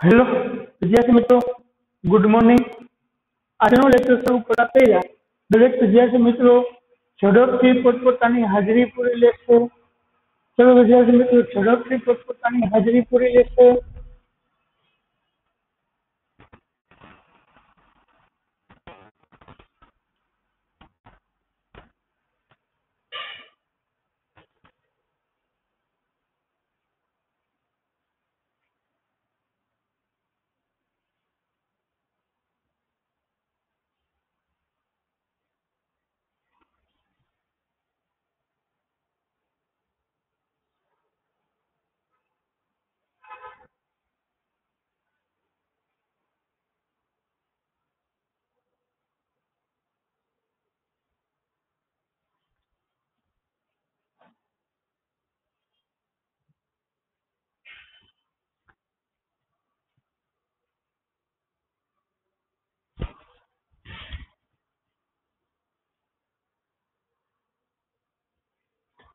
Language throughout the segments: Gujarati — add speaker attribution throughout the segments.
Speaker 1: હેલો, વિદ્યાર્થી મિત્રો, ગુડ મોર્નિંગ. આજનો લેક્ચર શરૂ કરતા પહેલા, દરેક વિદ્યાર્થી મિત્રો ઝડપથી પોતપોતાની હાજરી પૂરી લેશે. ચલો વિદ્યાર્થી મિત્રો, ઝડપથી પોતપોતાની હાજરી પૂરી લેશે.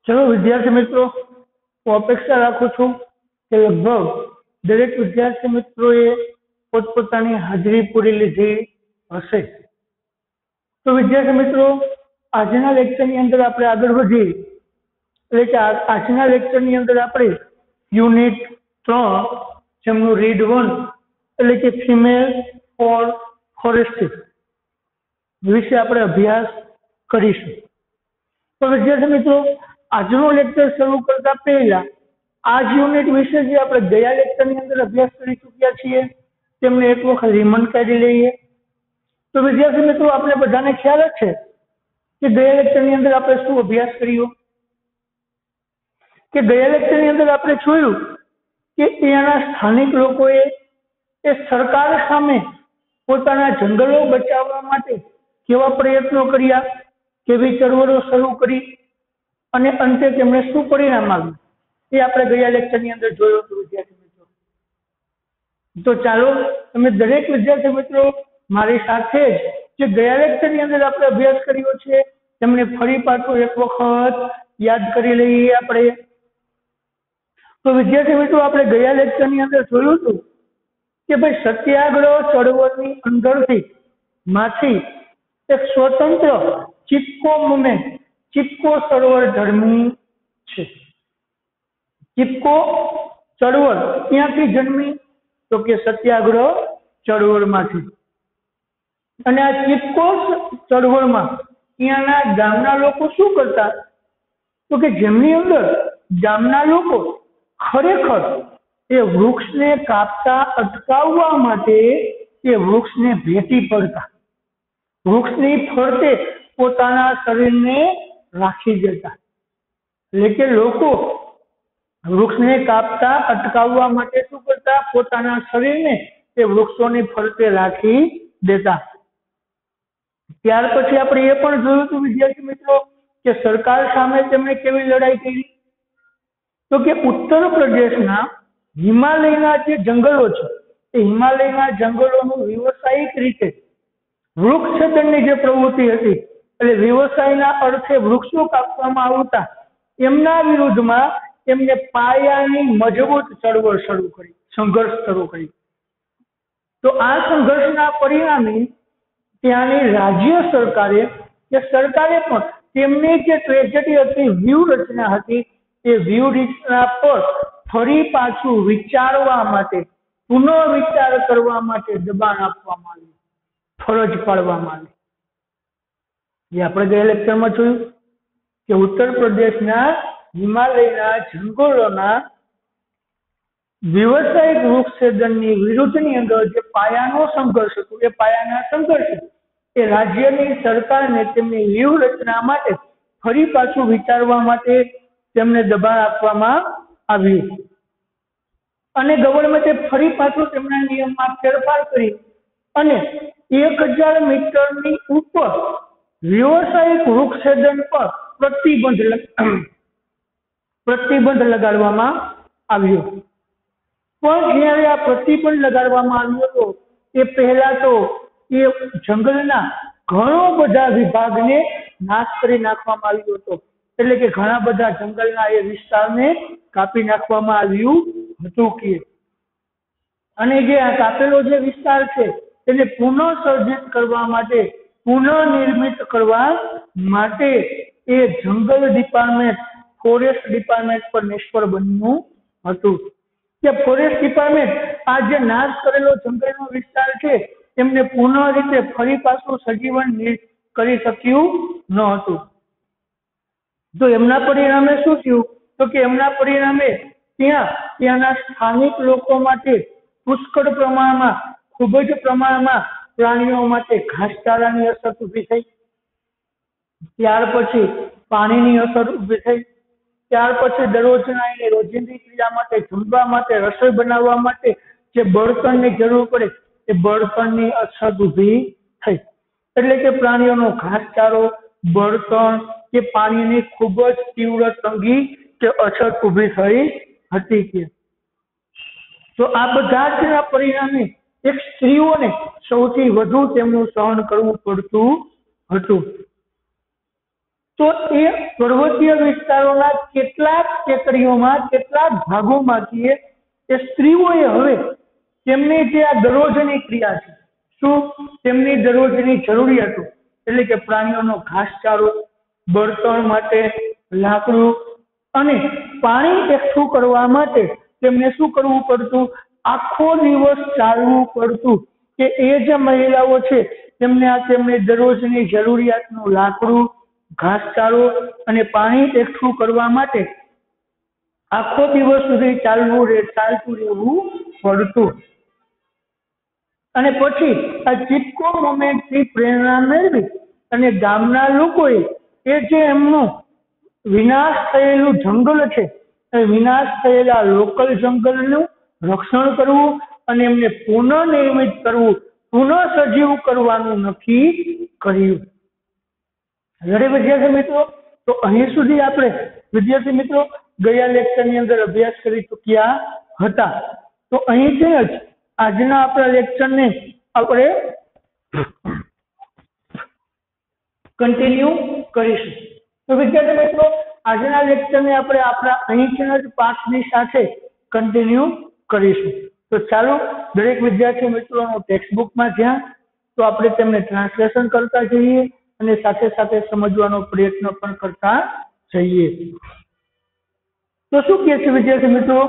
Speaker 1: ચલો વિદ્યાર્થી મિત્રો, હું અપેક્ષા રાખું છું કે લગભગ દરેક વિદ્યાર્થી મિત્રોએ પોતપોતાની હાજરી પૂરી લીધી હશે. તો વિદ્યાર્થી મિત્રો, આજના લેક્ચરની અંદર આપણે આગળ વધીએ એટલે કે આજના લેક્ચરની અંદર આપણે યુનિટ ત્રણ, જેમનું રીડ વન, એટલે કે ફિમેલ ફોર ફોરેસ્ટ્રી વિશે આપણે અભ્યાસ કરીશું. તો વિદ્યાર્થી મિત્રો આજનો લેક્ચર શરૂ કરતા પહેલા આ જ યુનિટ વિશે જે આપણે ગયા લેક્ચરની અંદર અભ્યાસ કરી ચૂક્યા છીએ, તેમને એક વખત રિમન કરી લઈએ. તો વિદ્યાર્થી મિત્રો આપણે બધાને ખ્યાલ જ છે કે ગયા લેક્ચરની અંદર આપણે શું અભ્યાસ કર્યો? કે ગયા લેક્ચરની અંદર આપણે જોયું કે ત્યાંના સ્થાનિક લોકોએ એ સરકાર સામે પોતાના જંગલો બચાવવા માટે કેવા પ્રયત્નો કર્યા, કેવી ચળવળો શરૂ કરી અને અંતે તેમણે શું પરિણામ આવ્યું? એ આપણે ગયા લેક્ચરની અંદર જોયું હતું, વિદ્યાર્થી મિત્રો. તો ચાલો, તમે દરેક વિદ્યાર્થી મિત્રો મારી સાથે જ જે ગયા લેક્ચરની અંદર આપણે અભ્યાસ કર્યો છે, તેમને ફરી પાછો એક વખત યાદ કરી લઈએ આપણે. તો વિદ્યાર્થી મિત્રો, આપણે ગયા લેક્ચરની અંદર જોયું હતું કે ભાઈ સત્યાગ્રહ ચળવળની અંદરથી માંથી એક સ્વતંત્ર ચિપકો મુવમેન્ટ ચિપકો સરોવર જન્મી છે. ચિપકો ચળવળ ક્યાંથી જન્મી? તો કે સત્યાગ્રહ ચળવળમાંથી અને આ ચિપકો ચળવળમાં ત્યાંના ગામના લોકો શું કરતા? તો કે જેમની અંદર ગામના લોકો ખરેખર એ વૃક્ષને કાપતા, અટકાવવા માટે એ વૃક્ષને ભેટી પડતા. વૃક્ષની ફરતે પોતાના શરીરને રાખી જતા એટલે કે લોકો વૃક્ષને કાપતા અટકાવવા માટે શું કરતા પોતાના શરીરને તે વૃક્ષોની ફરતે રાખી દેતા ત્યાર પછી આપણે એ પણ જોયું હતું વિદ્યાર્થી મિત્રો કે સરકાર સામે તેમણે કેવી લડાઈ કરી? તો કે ઉત્તર પ્રદેશના હિમાલયના જે જંગલો છે, એ હિમાલયના જંગલોનું વ્યવસાયિક રીતે વૃક્ષ જે પ્રવૃત્તિ હતી એટલે વ્યવસાયના અર્થે વૃક્ષો કાપવામાં આવતા એમના વિરુદ્ધમાં એમને પાયાની મજબૂત ચળવળ શરૂ કરી, સંઘર્ષ શરૂ કરી. તો આ સંઘર્ષના પરિણામે ત્યાંની રાજ્ય સરકારે, કે સરકારે પણ તેમની જે ટ્રેજેડી હતી, વ્યૂહરચના હતી એ વ્યૂહરચના પર ફરી પાછું વિચારવા માટે પુનઃ વિચાર કરવા માટે દબાણ આપવામાં આવ્યું, ફરજ પાડવામાં આવી. જે આપણે ગયા લેક્ચરમાં જોયું કે ઉત્તર પ્રદેશના હિમાલયના જંગલોના વ્યવસાયિક વૃક્ષેદનની વિરુદ્ધની અંદર જે પાયાનો સંઘર્ષ હતો, એ પાયાના સંઘર્ષ એ રાજ્યની સરકારને તેમની વ્યૂહરચના માટે ફરી પાછું વિચારવા માટે તેમને દબાણ આપવામાં આવ્યું. અને ગવર્મેન્ટે ફરી પાછું તેમના નિયમમાં ફેરફાર કરી અને એક હજાર મીટરની ઉપર વ્યવસાયિક વૃક્ષછેદન પર પ્રતિબંધ પ્રતિબંધ લગાડવામાં આવ્યો. પણ જ્યારે આ પ્રતિબંધ લગાડવામાં આવ્યો હતો એ પહેલા તો એ જંગલના ઘણો બધા વિભાગને નાશ કરી નાખવામાં આવ્યો હતો. એટલે કે ઘણા બધા જંગલના એ વિસ્તારને કાપી નાખવામાં આવ્યું હતું કે અને જે આ કાપેલો જે વિસ્તાર છે તેને પુનઃસર્જિત કરવા માટે પુનઃનિર્મિત કરવા માટે એ જંગલ ડિપાર્ટમેન્ટ ફોરેસ્ટ ડિપાર્ટમેન્ટ પર નિષ્ફળ બન્યું હતું. કે ફોરેસ્ટ ડિપાર્ટમેન્ટ આ જે નાશ કરેલો જંગલનો વિસ્તાર છે તેમને પુનઃ રીતે ફરી પાછું સજીવન કરી શક્યું ન હતું. તો એમના પરિણામે શું થયું? તો કે એમના પરિણામે ત્યાં, ત્યાંના સ્થાનિક લોકો માટે પુષ્કળ પ્રમાણમાં, ખૂબ જ પ્રમાણમાં પ્રાણીઓ માટે ઘાસચારાની અસર ઊભી થઈ. ત્યાર પછી પાણીની અસર ઊભી થઈ. ત્યાર પછી દરરોજના એને રોજિંદી ક્રિયા માટે, જમવા માટે, રસોઈ બનાવવા માટે જે બળતણની જરૂર પડે, એ બળતણની અછત ઊભી થઈ. એટલે કે પ્રાણીઓનો ઘાસચારો, બળતણ કે પાણીની ખૂબ જ તીવ્ર તંગી કે અછત ઊભી થઈ હતી કે. તો આ બધા જ પરિણામે એક સ્ત્રીઓને સૌથી વધુ તેમનું સહન કરવું પડતું હતું. તો એ પર્વતીય વિસ્તારોના કેટલાક ટેકરીઓમાં કેટલાક ભાગોમાંથી એ સ્ત્રીઓએ હવે તેમની જે આ દરરોજની ક્રિયા છે, શું તેમની દરરોજની જરૂરિયાતો, એટલે કે પ્રાણીઓનો ઘાસચારો, બળતણ માટે લાકડું અને પાણી એકઠું કરવા માટે તેમને શું કરવું પડતું? આખો દિવસ ચાલવું પડતું કે એ જે મહિલાઓ છે, તેમને આ તેમની દરરોજની જરૂરિયાતનું લાકડું, ઘાસચારો અને પાણી એકઠું કરવા માટે આખો દિવસ સુધી ચાલવું રે, ચાલતું રહેવું પડતું. અને પછી આ ચિપકો મોમેન્ટથી પ્રેરણા મેળવી અને ગામના લોકોએ એ જે એમનું વિનાશ થયેલું જંગલ છે, એ વિનાશ થયેલા લોકલ જંગલનું રક્ષણ કરવું અને એમને પુનઃનિર્મિત કરવું પુનઃ સજીવ કરવાનું નક્કી કર્યું. ઘરે વિદ્યાર્થી મિત્રો? તો અહીં સુધી આપણે વિદ્યાર્થી મિત્રો ગયા લેક્ચરની અંદર અભ્યાસ કરી ચૂક્યા હતા. તો અહીંથી જ આજના આપણા લેક્ચરને આપણે કન્ટિન્યુ કરીશું. તો વિદ્યાર્થી મિત્રો, આજના લેક્ચરને આપણે આપણા અહીંથી જ પાઠની સાથે કન્ટિન્યુ કરીશું. તો ચાલો, દરેક વિદ્યાર્થી મિત્રોનો ટેક્સ્ટ જ્યાં તો આપણે તેમને ટ્રાન્સલેશન કરતા જઈએ અને સાથે સાથે સમજવાનો પ્રયત્ન પણ કરતા જઈએ. તો શું કહે છે વિદ્યાર્થી મિત્રો?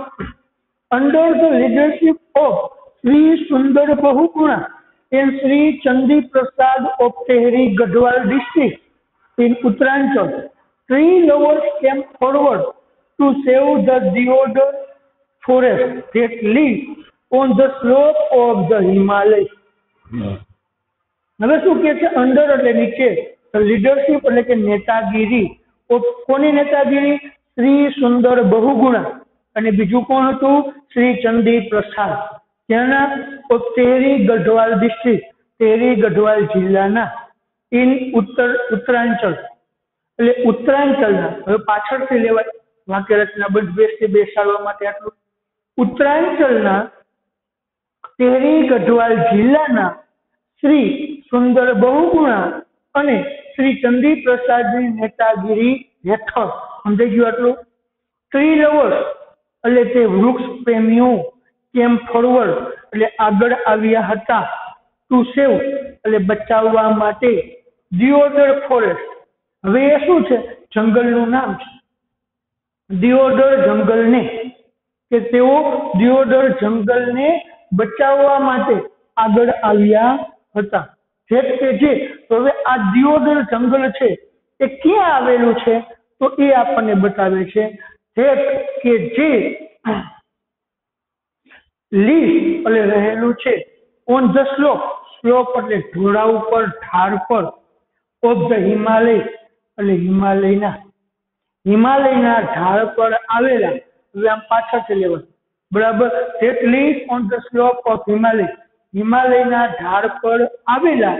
Speaker 1: Under the leadership of Shri Sundar Bahuguna and Shri Chandi Prasad of Tehri Garhwal district in Uttaranchal, three lovers came forward to save the deodar forest that lives on the slope of the Himalayas. હવે શું કે છે? અંડર એટલે નીચે. લીડરશિપ એટલે કે નેતાગીરી. કોની નેતાગીરી? શ્રી સુંદર બહુગુણા. અને બીજું કોણ હતું? શ્રી ચંદી પ્રસાદ. ત્યાંના તેરી ગઢવાલ ડિસ્ટ્રિક્ટ તેરી ગઢવાલ જિલ્લાના. ઇન ઉત્તર ઉત્તરાંચલ. એટલે ઉત્તરાંચલના. હવે પાછળથી લેવાય. વાક્ય રચના બંધ બેસથી બેસાડવા માટે આટલું. ઉત્તરાંચલના તેરી ગઢવાલ જિલ્લાના શ્રી સુંદર બહુગુણા અને શ્રી ચંદી પ્રસાદની નેતાગીરી હેઠળ સમજાઈ ગયું આટલું. ટ્રી લવર્સ એટલે તે વૃક્ષ પ્રેમીઓ, કેમ ફોરવર્ડ એટલે આગળ આવ્યા હતા. ટુ સેવ એટલે બચાવવા માટે દિયોદર ફોરેસ્ટ હવે એ શું છે? જંગલનું નામ છે. દિયોદર જંગલને કે તેઓ દિયોદર જંગલને બચાવવા માટે આગળ આવ્યા હતા. જે કે જે તો હવે આ દિયોદર જંગલ છે એ ક્યાં આવેલું છે? તો એ આપણને બતાવે છે જે કે જે લીફ એટલે રહેલું છે ઓન ધ સ્લોપ સ્લોપ એટલે ઢોળા ઉપર ઢાળ પર, ઓફ ધ હિમાલય એટલે હિમાલયના હિમાલયના ઢાળ પર આવેલા હવે આમ પાછળથી લેવલ બરાબર? જેટલી on the slope of Himalaya હિમાલયના ઢાળ પર આવેલા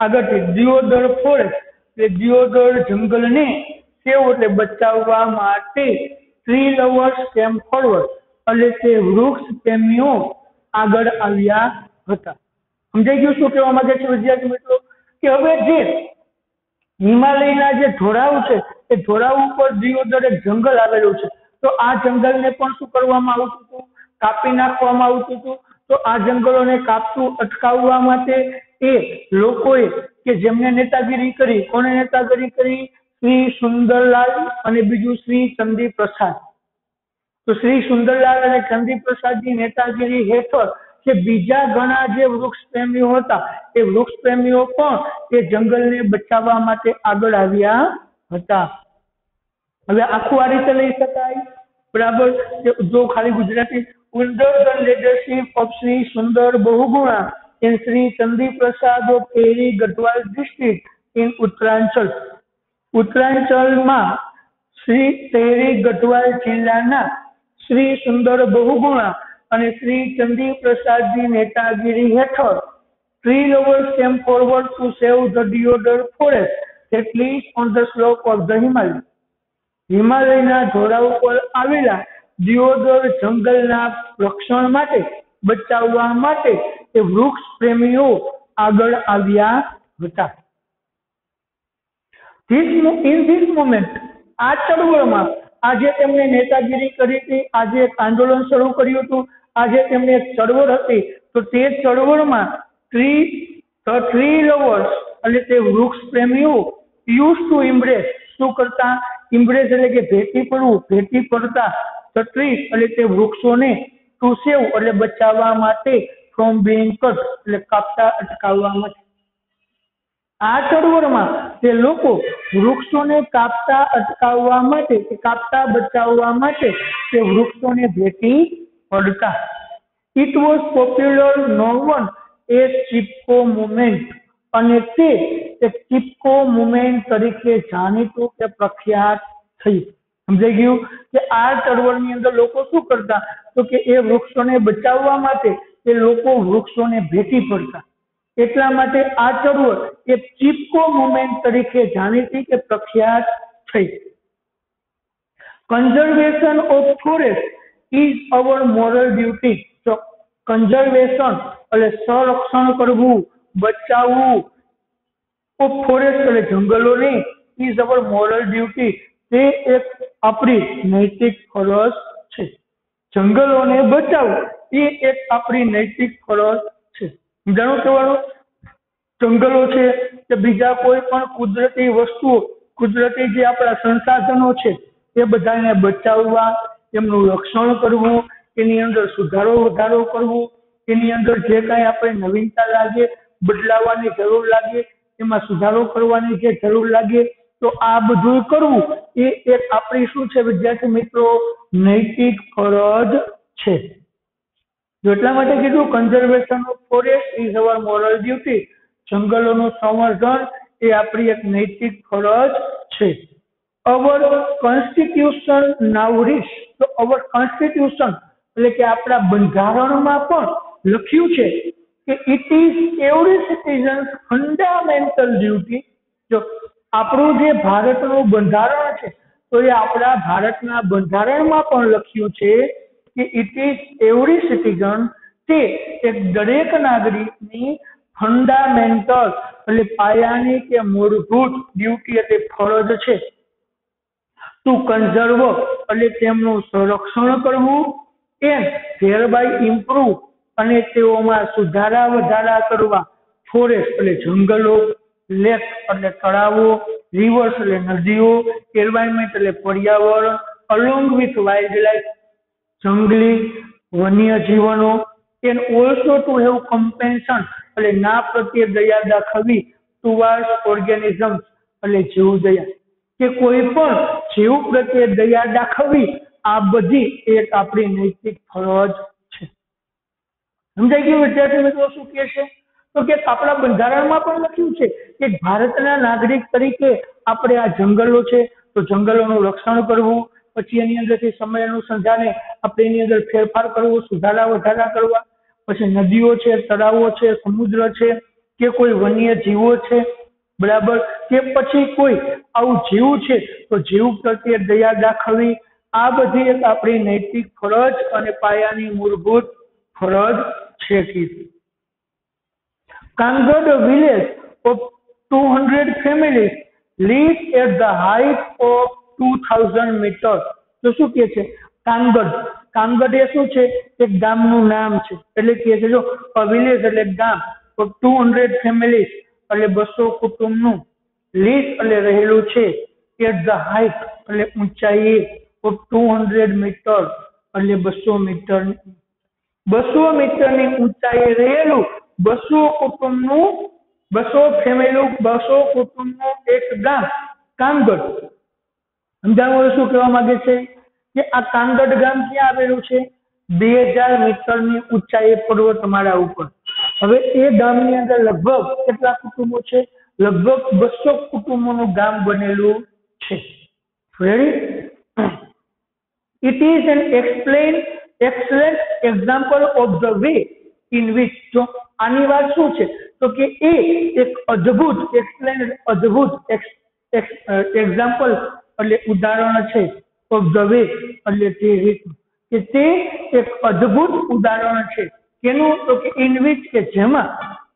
Speaker 1: આગળથી દિયોદર ફોરેસ્ટ એટલે દિયોદર જંગલને સેવ એટલે બચાવવા માટે ટ્રી લવર્સ કેમ ફોરવર્ડ એટલે તે વૃક્ષ પ્રેમીઓ આગળ આવ્યા હતા. સમજાઈ ગયું શું કહેવા માંગે છે વિદ્યાર્થી મિત્રો? કે હવે જે હિમાલયના જે ઢોળાવ છે, એ ઢોળાવ ઉપર દિયોદર એક જંગલ આવેલું છે. તો આ જંગલને પણ શું કરવામાં આવતું હતું? કાપી નાખવામાં આવતું હતું? તો આ જંગલોને કાપતું, અટકાવવા માટે એ લોકોએ કે જેમને નેતાગીરી કરી કોને નેતાગીરી કરી? શ્રી સુંદરલાલ અને બીજું શ્રી ચંદી પ્રસાદ તો શ્રી સુંદરલાલ અને ચંદી પ્રસાદની નેતાગીરી હેઠળ કે બીજા ઘણા જે વૃક્ષ પ્રેમીઓ હતા, એ વૃક્ષ પ્રેમીઓ પણ એ જંગલને બચાવવા માટે આગળ આવ્યા હતા. હવે આખું આ રીતે લઈ શકાય? બરાબર જો ખાલી Gujarati under the leadership of Shri Sundar Bahuguna in Shri Chandi Prasad of ary Garhwal district in Uttaranchal ઉત્તરાંચલમાં Shri તેરી ગઢવાલ જિલ્લાના શ્રી સુંદર બહુગુણા અને શ્રી ચંદી પ્રસાદની નેતાગીરી હેઠળ lovers came forward to save the deodar forest at least on the slope of the Himalaya. હિમાલયના ઢોળા ઉપર આવેલા દિયોદર જંગલના રક્ષણ માટે, બચાવવા માટે એ વૃક્ષ પ્રેમીઓ આગળ આવ્યા હતા. ઇન ધીસ મુમેન્ટ આ ચળવળમાં આજે તેમણે નેતાગીરી કરી હતી, આજે એક આંદોલન શરૂ કર્યું હતું, આજે તેમણે એક ચળવળ હતી, તો તે ચળવળમાં ટ્રી ટ્રી લવર્સ અને તે વૃક્ષ પ્રેમીઓ યુઝ ટુ ઇમ્બ્રેસ શું કરતા? ઇમ્બ્રેસ એટલે કે ભેટી પડવું, ભેટી પડતા ધ એટલે તે વૃક્ષોને ટુ સેવ એટલે બચાવવા માટે ફ્રોમ બીંગ કટ એટલે કાપતા અટકાવવા માટે આ ચળવળમાં તે લોકો વૃક્ષોને કાપતા, અટકાવવા માટે, કે કાપતા, બચાવવા માટે તે વૃક્ષોને ભેટી પડતા. It was popular known a Chipko movement અને તે એક ટીપકો મુમેન્ટ તરીકે જાણીતું કે પ્રખ્યાત થયું સમજાઈ ગયું? કે આ ચળવળની અંદર લોકો શું કરતા? તો કે એ વૃક્ષોને બચાવવા માટે એ લોકો વૃક્ષોને ભેટી પડતા. એટલા માટે આ ચળવળ એ ચીપકો મુમેન્ટ તરીકે જાણીતી કે પ્રખ્યાત થઈ. Conservation of forest is our moral duty conservation એટલે સંરક્ષણ કરવું, બચાવવું ઓફ ફોરેસ્ટ અને જંગલોની ઇઝ અવર મોરલ ડ્યુટી તે એક આપણી નૈતિક ફરજ છે. જંગલોને બચાવવું એ એક આપણી નૈતિક ફરજ છે. જાણો કહેવાનું જંગલો છે કે બીજા કોઈ પણ કુદરતી વસ્તુઓ કુદરતી જે આપણા સંસાધનો છે, એ બધાને બચાવવા, એમનું રક્ષણ કરવું, એની અંદર સુધારો, વધારો કરવો, એની અંદર જે કાંઈ આપણે નવીનતા લાગે, બદલાવાની જરૂર લાગે એમાં સુધારો કરવાની જે જરૂર લાગે તો આ બધું કરવું એ એક આપણી શું છે વિદ્યાર્થી મિત્રો, નૈતિક ફરજ છે. જો એટલા માટે કીધું conservation of forest is our moral duty જંગલોનું સંવર્ધન એ આપણી એક નૈતિક ફરજ છે. અવર કોન્સ્ટિટ્યુશન નાવરીશ તો અવર કોન્સ્ટિટ્યુશન એટલે કે આપણા બંધારણમાં પણ લખ્યું છે કે it is every citizen fundamental duty જો આપણું જે ભારતનું બંધારણ છે, તો એ આપણા ભારતના બંધારણમાં પણ લખ્યું છે કે ઇટ ઇઝ એવરી સિટીઝન તે એક દરેક નાગરિકની ફંડામેન્ટલ એટલે પાયાની કે મૂળભૂત ડ્યુટી એટલે ફરજ છે. ટુ કન્ઝર્વ એટલે તેમનું સંરક્ષણ કરવું એન્ડ ધેરબાય ઇમ્પ્રુવ અને તેઓમાં સુધારા વધારા કરવા ફોરેસ્ટ એટલે જંગલો લેક એટલે તળાવો રિવર્સ એટલે નદીઓ એન્વાયરમેન્ટ એટલે પર્યાવરણ અલોંગ વિથ વાઇલ્ડ લાઈફ જંગલી વન્ય જીવનો and also to have compassion એટલે ના પ્રત્યે દયા દાખવવી ટુવાર્ડ ઓર્ગેનિઝમ એટલે જીવ દયા. કે કોઈ પણ જીવ પ્રત્યે દયા દાખવવી આ બધી એક આપણી નૈતિક ફરજ સમજાઈ ગયું? વિદ્યાર્થી મિત્રો, શું કહે છે? તો કે આપણા બંધારણમાં પણ લખ્યું છે કે ભારતના નાગરિક તરીકે આપણે આ જંગલો છે, તો જંગલોનું રક્ષણ કરવું, પછી એની અંદરથી સમય અનુસંધાને આપણે એની અંદર ફેરફાર કરવો, સુધારા વધારા કરવા, પછી નદીઓ છે, તળાવો છે, સમુદ્ર છે, કે કોઈ વન્ય જીવો છે, બરાબર? કે પછી કોઈ આવું જીવ છે, તો જીવ પ્રત્યે દયા દાખવવી આ બધી એક આપણી નૈતિક ફરજ અને પાયાની મૂળભૂત ફરજ છે Conquered a village of 200 families live at the height of 2000 meters. તો શું કહે છે? કાનગઢ કાનગઢ એ શું છે? એક ગામનું નામ છે. એટલે કહે છે, જો વિલેજ એટલે ગામ ટુ હંડ્રેડ ફેમિલીઝ એટલે બસો કુટુંબનું લીસ એટલે રહેલું છે એટ ધ હાઇટ એટલે ઊંચાઈએ ટુ હંડ્રેડ મીટર એટલે બસો મીટર બસો મીટરની ઊંચાઈએ રહેલું બસો કુટુંબનું, બસો ફેમિલી બસો કુટુંબનું એક ગામ કાનગઢ. સમજાવું શું કહેવા માંગે છે? કે આ કાનગઢ ગામ ક્યાં આવેલું છે? બે હજાર મીટરની ઊંચાઈએ પર્વતમાળા ઉપર. હવે એ ગામની અંદર લગભગ કેટલા કુટુંબો છે? લગભગ બસો કુટુંબોનું ગામ બનેલું છે. Ready it is an explain excellent example of the way in which જો આની વાત શું છે? તો કે એ એક અદ્ભુત એક્સપ્લેન અદ્ભુત એક્ઝામ્પલ એટલે ઉદાહરણ છે ઓફ ધ વે એટલે તે રીત. કે તે એક અદ્ભુત ઉદાહરણ છે. કેનું? તો કે ઇન વિચ કે જેમાં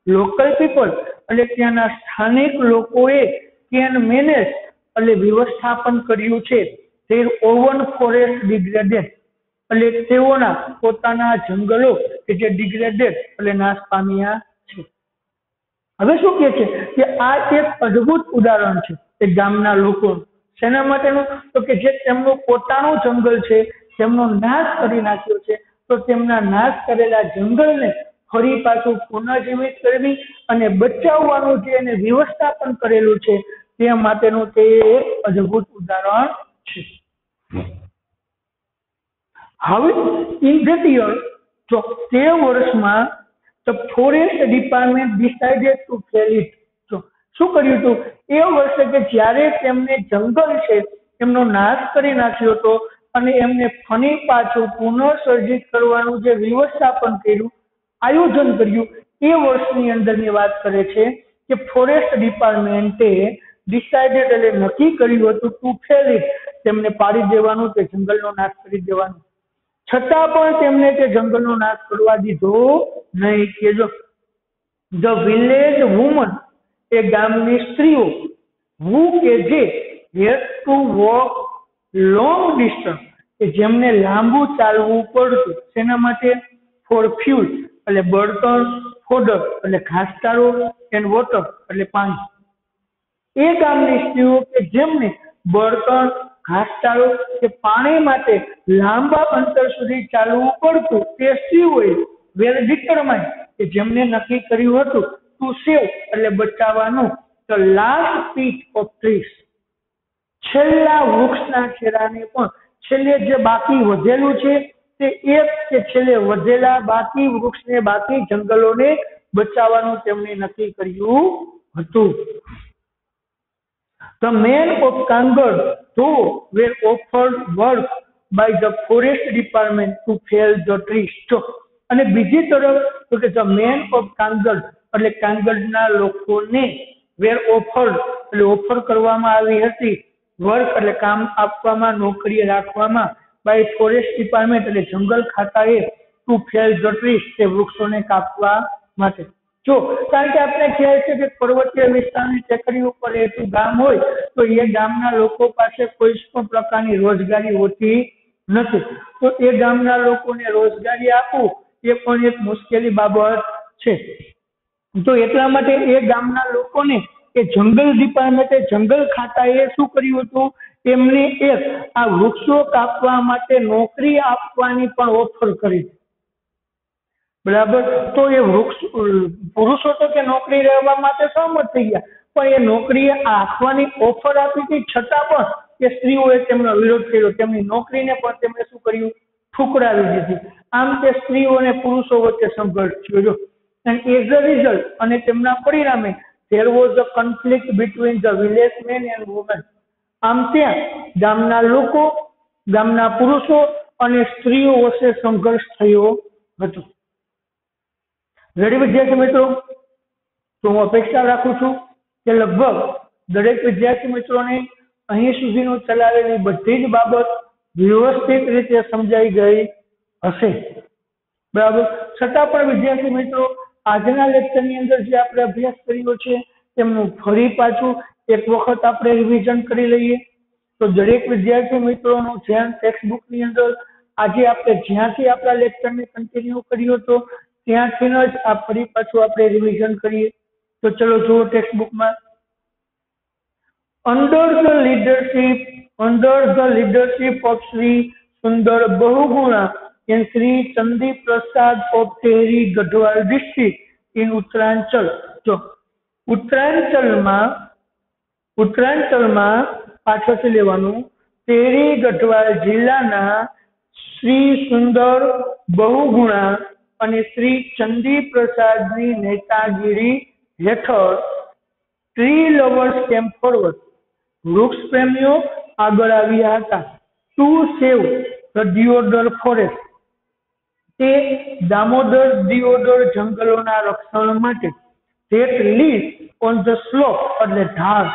Speaker 1: લોકલ પીપલ એટલે ત્યાંના સ્થાનિક લોકોએ કેન મેનેજ એટલે વ્યવસ્થાપન કર્યું છે. તે ઓવન ફોરેસ્ટ ડિગ્રેડેડ એટલે તેઓના પોતાના જંગલો કે જે ડિગ્રેડેડ એટલે નાશ પામ્યા છે. હવે શું કે છે? કે આ એક અદ્ભુત ઉદાહરણ છે એ ગામના લોકોનું શેના માટેનું? તો કે જે તેમનું પોતાનું જંગલ છે, તેમનો નાશ કરી નાખ્યો છે, તો તેમના નાશ કરેલા જંગલને ફરી પાછું પુનઃજીવિત કરવી અને બચાવવાનું જે એને વ્યવસ્થાપન કરેલું છે, તે માટેનું તે એક અદ્ભુત ઉદાહરણ છે. હવે ઇન ધેટ યર તો તે વર્ષમાં forest department decided to fell it તો શું કર્યું હતું? એ વર્ષે કે જ્યારે તેમને જંગલ છે એમનો નાશ કરી નાખ્યો હતો અને એમને ફરી પાછું પુનઃસર્જિત કરવાનું જે વ્યવસ્થાપન કર્યું, આયોજન કર્યું, એ વર્ષની અંદરની વાત કરે છે કે ફોરેસ્ટ ડિપાર્ટમેન્ટે ડિસાઇડેડ એટલે નક્કી કર્યું હતું ટુ ફેલ તેમને પાડી દેવાનું તે જંગલનો નાશ કરી દેવાનું. છતાં પણ તેમને તે જંગલનો નાશ કરવા દીધો નહીં કે જો ધ વિલેજ વુમન એ ગામની સ્ત્રીઓ વુ કે જે had to walk long distance કે જેમને લાંબુ ચાલવું પડતું તેના માટે? ફોર ફ્યુલ, એટલે બળતણ ફોડર એટલે ઘાસચારો એન્ડ વોટર એટલે પાણી. એ ગામની સ્ત્રીઓ કે જેમને બળતણ ઘાસચારો કે પાણી માટે લાંબા અંતર સુધી ચાલવું પડતું તે સ્ત્રીઓએ વેલવિક્રમાય કે જેમને નક્કી કર્યું હતું ટુ સેવ એટલે બચાવવાનું the last peak of trees છેલ્લા વૃક્ષના છેડાને પણ છેલ્લે જે બાકી વધેલું છે, તે એક કે છેલ્લે વધેલા બાકી વૃક્ષને બાકી જંગલોને બચાવવાનું તેમણે નક્કી કર્યું હતું. The men of Kangar though were offered work by the forest department to fell the trees. જો અને બીજી તરફ, તો કે ધ મેન ઓફ કાંગડ એટલે કાંગડના લોકોને વેર ઓફર્ડ એટલે ઓફર કરવામાં આવી હતી વર્ક એટલે કામ આપવામાં, નોકરી રાખવામાં બાય ફોરેસ્ટ ડિપાર્ટમેન્ટ એટલે જંગલ ખાતાએ ટુ ફેલ ધ ટ્રીસ તે વૃક્ષોને કાપવા માટે જો, કારણ કે આપણે કહેવાય છે કે પર્વતીય વિસ્તારની ટેકરી ઉપર રહેતું ગામ હોય, તો એ ગામના લોકો પાસે કોઈ પણ પ્રકારની રોજગારી હોતી નથી. તો એ ગામના લોકોને રોજગારી આપવું એ પણ એક મુશ્કેલી બાબત છે. તો એટલા માટે એ ગામના લોકોને એ જંગલ ડિપાર્ટમેન્ટે જંગલ ખાતાએ શું કર્યું હતું? એમને એક આ વૃક્ષો કાપવા માટે નોકરી આપવાની પણ ઓફર કરી. બરાબર? તો એ વૃક્ષ પુરુષો તો કે નોકરી રહેવા માટે સહમત થઈ ગયા. પણ એ નોકરી આપવાની ઓફર આપી હતી, છતાં પણ એ સ્ત્રીઓએ તેમનો વિરોધ કર્યો. તેમની નોકરીને પણ તેમણે શું કર્યું? ઠુકરાવી દીધી. આમ તે સ્ત્રીઓ અને પુરુષો વચ્ચે સંઘર્ષ થયો. એન્ડ એઝ અ રિઝલ્ટ અને તેમના પરિણામે there was a conflict between the village men and women આમ ત્યાં ગામના લોકો, ગામના પુરુષો અને સ્ત્રીઓ વચ્ચે સંઘર્ષ થયો હતો. રેડી વિદ્યાર્થી મિત્રો, તો હું અપેક્ષા રાખું છું કે લગભગ દરેક વિદ્યાર્થી મિત્રોને અહીં સુધીનું ચલાવેલી બધી જ બાબત વ્યવસ્થિત રીતે સમજાઈ ગઈ હશે. બરાબર? છતાં પણ વિદ્યાર્થી મિત્રો, આજના લેક્ચરની અંદર જે આપણે અભ્યાસ કર્યો છે, તેમનું ફરી પાછું એક વખત આપણે રિવિઝન કરી લઈએ. તો દરેક વિદ્યાર્થી મિત્રોનું ધ્યાન ટેક્સ્ટ બુકની અંદર આજે આપણે જ્યાંથી આપણા લેક્ચરને કન્ટિન્યુ કર્યો હતો ત્યાંથી જ આ ફરી પાછું આપણે રિવિઝન કરીએ તો ચલો જુઓ ટેક્સ્ટ બુકમાં under the leadership under the leadership of Sri Sundar Bahuguna and Sri Chandi Prasad of Tehri Gadwal district in Uttaranchal જો ઉત્તરાંચલમાં ઉત્તરાંચલમાં પાછળથી લેવાનું તેરી ગઢવાલ જિલ્લાના શ્રી સુંદર બહુગુણા અને શ્રી ચંદી પ્રસાદની નેતાગીરી હેઠળ ટ્રી લવર્સ કેમ્પ પર્વત વૃક્ષ પ્રેમીઓ આગળ આવ્યા હતા. To save the deodar forest તે દામોદર દિયોદર જંગલોના રક્ષણ માટે that live on the slope એટલે ઢાળ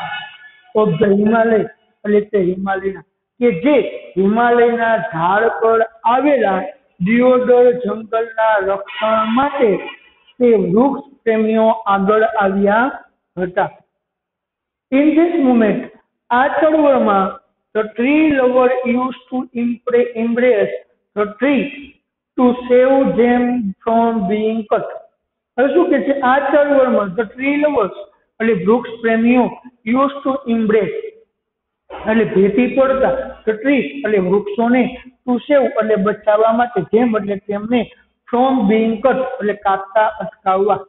Speaker 1: ઓફ ધ હિમાલય એટલે તે હિમાલયના, કે જે હિમાલયના ઢાળ પર આવેલા દિયોદર જંગલના રક્ષણ માટે તે વૃક્ષ પ્રેમીઓ આગળ આવ્યા હતા In this movement, આ ચળવળમાં tree lover used to impre- embrace the tree to save them from being cut. હવે શું કે છે આ ચળવળમાં the tree lovers એટલે વૃક્ષ પ્રેમીઓ used to embrace એટલે ભેટી પડતા the એટલે વૃક્ષોને save એટલે બચાવવા માટે જેમ એટલે તેમને ફ્રોમ બિંગ કટ એટલે કાપતા, અટકાવવા.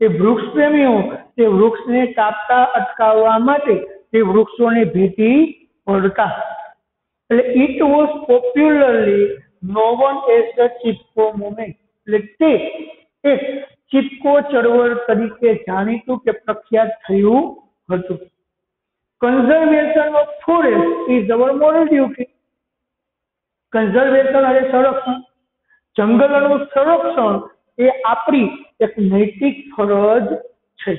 Speaker 1: તે વૃક્ષ પ્રેમીઓ, તે વૃક્ષને કાપતા, અટકાવવા માટે તે વૃક્ષોને ભેટી પડતા. એટલે it was popularly known as the Chipko movement એટલે તે એક ચિપકો ચળવળ તરીકે જાણીતું કે પ્રખ્યાત થયું હતું. Conservation of forest is our moral duty conservation અને સંરક્ષણ જંગલોનું સંરક્ષણ એ આપણી એક નૈતિક ફરજ છે.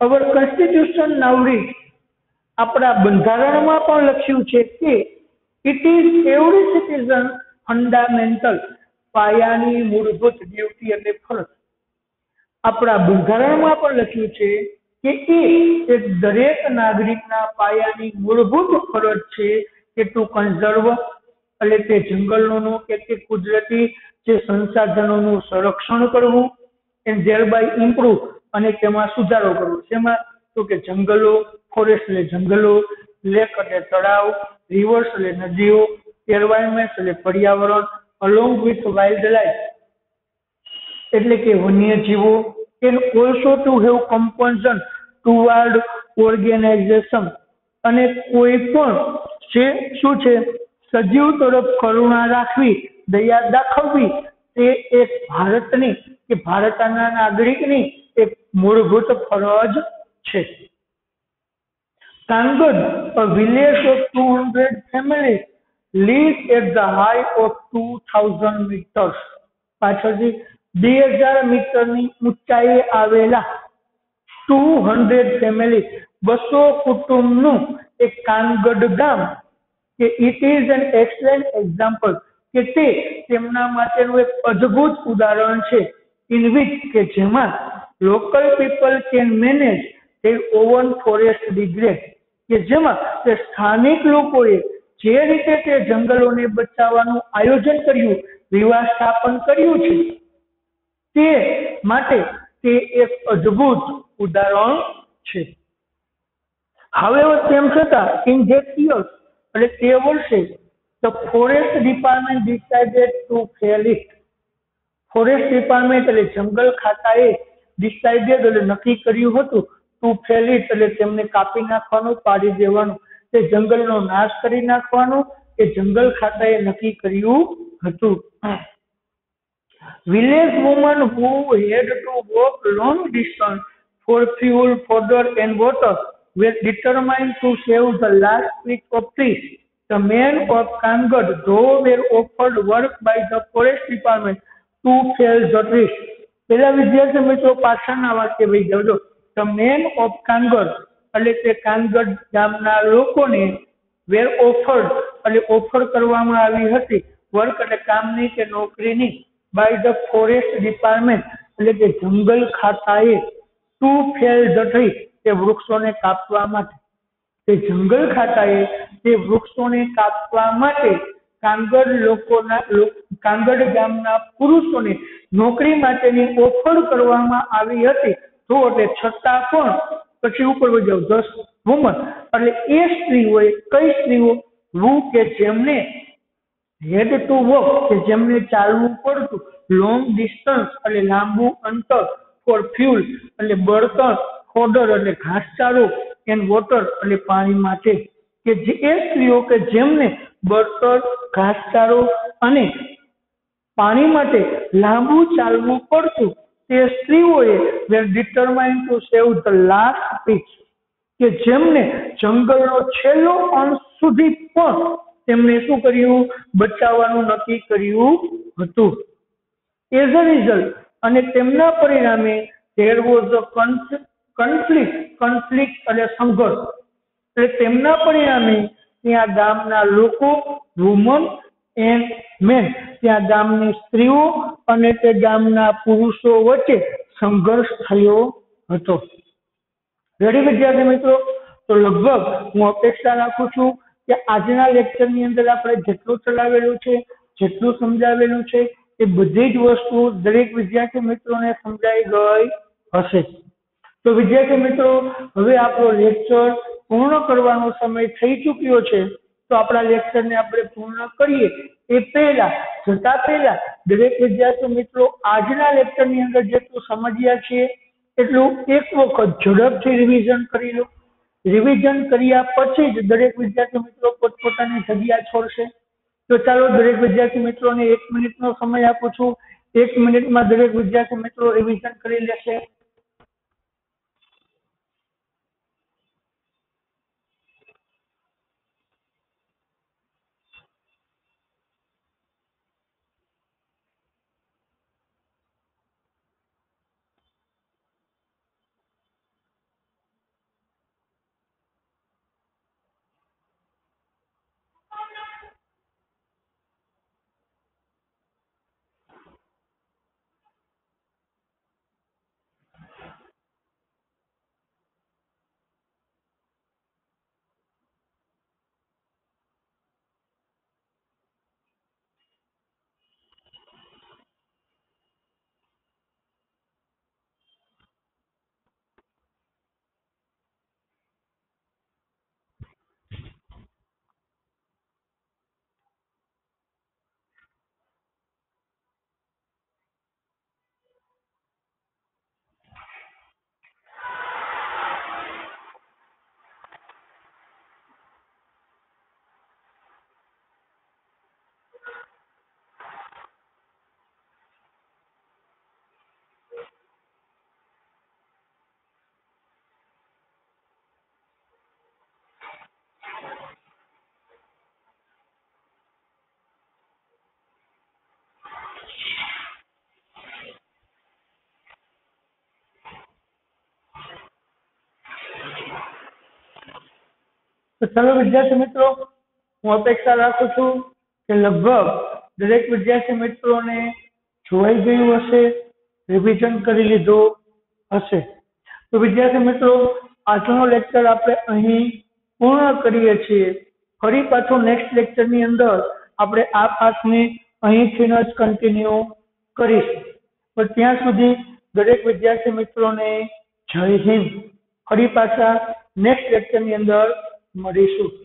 Speaker 1: અવર કોન્સ્ટિટ્યુશન નાવરી આપણા બંધારણમાં પણ લખ્યું છે કે it is every citizen fundamental પાયાની મૂળભૂત ડ્યુટી અને ફરજ. આપણા બંધારણમાં પણ લખ્યું છે કે એ એક દરેક નાગરિકના પાયાની મૂળભૂત ફરજ છે કે ટુ કન્ઝર્વ એટલે કે જંગલોનું કે તે કુદરતી જે સંસાધનોનું સંરક્ષણ કરવું એન્ડ ધેર બાય ઇમ્પ્રુવ અને તેમાં સુધારો કરવો. જેમાં તો કે જંગલો ફોરેસ્ટ એટલે જંગલો લેક એટલે તળાવ રિવર્સ એટલે નદીઓ એન્વાયરમેન્ટ એટલે પર્યાવરણ અલોંગ વિથ વાઇલ્ડ લાઈફ એટલે કે વન્યજીવો. And also to have compassion toward organisation અને કોઈ પણ જે શું છે? સજીવ તરફ કરુણા રાખવી, દયા દાખવવી, તે એક ભારતની કે ભારતના નાગરિકની એક મૂળભૂત ફરજ છે. Kangad a village of 200 families, live at the height of 2000 meters. પાછળથી બે હજાર મીટરની ઊંચાઈએ આવેલા ટુ હંડ્રેડ ફેમિલી બસો કુટુંબનું એક કાનગઢ ગામ કે it is an excellent example કે તે તેમના માટેનું એક અદ્ભુત ઉદાહરણ છે. ઇન વિચ કે જેમાં local people can manage their own forest degrade કે જેમાં તે સ્થાનિક લોકોએ જે રીતે તે જંગલોને બચાવવાનું આયોજન કર્યું, વિવાહ સ્થાપન કર્યું છે. તે માટે તે એક અદ્ભુત ઉદાહરણ છે. હવે તેમ છતાં ઇન ધેટ યર્સ એટલે તે વર્ષે the forest department decided to fell it forest department એટલે જંગલ ખાતાએ ડિસાઇડેડ એટલે નક્કી કર્યું હતું ટુ ફેલ ઇટ એટલે તેમને કાપી નાખવાનું, પાડી દેવાનું. તે જંગલનો નાશ કરી નાખવાનું, એ જંગલ ખાતાએ નક્કી કર્યું હતું. Village women who had to walk long distance for fuel, fodder and water were determined to save the last week of trees. The men of Kangad, though were offered work by the forest department to fell the trees. પેલા વિદ્યાર્થી મિત્રો પાછળના વાક્ય ભાઈ જજો ધ મેન ઓફ કાનગડ એટલે કે કાનગડ ગામના લોકોને વેર ઓફર્ડ એટલે ઓફર કરવામાં આવી હતી વર્ક એટલે કામની કે નોકરીની બાય ધ ફોરેસ્ટ ડિપાર્ટમેન્ટ એટલે કે જંગલ ખાતાએ ટુ ફેલ ધ તે વૃક્ષોને કાપવા માટે? તે જંગલ ખાતાએ તે વૃક્ષોને કાપવા માટે કાંગડ લોકોના કાંગડ ગામના પુરુષોને નોકરી માટેની ઓફર કરવામાં આવી હતી. તો એટલે છતાં પણ પછી ઉપર જાવ દસ વુમન એટલે એ સ્ત્રીઓએ, કઈ સ્ત્રીઓ? વુ કે જેમને હેડ ટુ વોક કે જેમને ચાલવું પડતું લોંગ ડિસ્ટન્સ એટલે લાંબુ અંતર ફોર ફ્યુલ એટલે બળતણ ફોડર એટલે ઘાસચારો એન્ડ વોટર એટલે પાણી માટે. કે જે એ સ્ત્રીઓ કે જેમને બળતણ, ઘાસચારો અને પાણી માટે લાંબુ ચાલવું પડતું, તે સ્ત્રીઓએ were determine to save the last patch કે જેમને જંગલનો છેલ્લો અંશ સુધી પણ તેમણે શું કર્યું? બચાવવાનું નક્કી કર્યું હતું. એઝ અ રિઝલ્ટ અને તેમના પરિણામે there was a conflict conflict અને સંઘર્ષ. એટલે તેમના પરિણામે ત્યાં ગામના લોકો વુમન એન્ડ મેન ત્યાં ગામની સ્ત્રીઓ અને તે ગામના પુરુષો વચ્ચે સંઘર્ષ થયો હતો. રેડી વિદ્યાર્થી મિત્રો? તો લગભગ હું અપેક્ષા રાખું છું કે આજના લેક્ચરની અંદર આપણે જેટલું ચલાવેલું છે, જેટલું સમજાવેલું છે એ બધી જ વસ્તુ દરેક વિદ્યાર્થી મિત્રોને સમજાઈ ગઈ હશે. તો વિદ્યાર્થી મિત્રો, હવે આપણો લેક્ચર પૂર્ણ કરવાનો સમય થઈ ચૂક્યો છે. તો આપણા લેક્ચરને આપણે પૂર્ણ કરીએ. એ પહેલા, જતા પહેલા, દરેક વિદ્યાર્થી મિત્રો આજના લેક્ચરની અંદર જેટલું સમજ્યા છીએ એટલું એક વખત ઝડપથી રિવિઝન કરી લો. રિવિઝન કર્યા પછી જ દરેક વિદ્યાર્થી મિત્રો પોતપોતાની જગ્યા છોડશે. તો ચાલો દરેક વિદ્યાર્થી મિત્રોને એક મિનિટનો સમય આપું છું. એક મિનિટમાં દરેક વિદ્યાર્થી મિત્રો રિવિઝન કરી લેશે. તો ચાલો વિદ્યાર્થી મિત્રો, હું અપેક્ષા રાખું છું કે લગભગ દરેક વિદ્યાર્થી મિત્રોને જોવાઈ ગયું હશે રિવિઝન કરી લીધું હશે. તો વિદ્યાર્થી મિત્રો, આજનો લેક્ચર આપણે અહીં પૂર્ણ કરીએ છીએ. ફરી પાછું નેક્સ્ટ લેક્ચરની અંદર આપણે આ પાઠને અહીંથી જ કન્ટિન્યુ કરીશું. પણ ત્યાં સુધી દરેક વિદ્યાર્થી મિત્રોને જય હિન્દ. ફરી પાછા નેક્સ્ટ લેક્ચરની અંદર mauritius.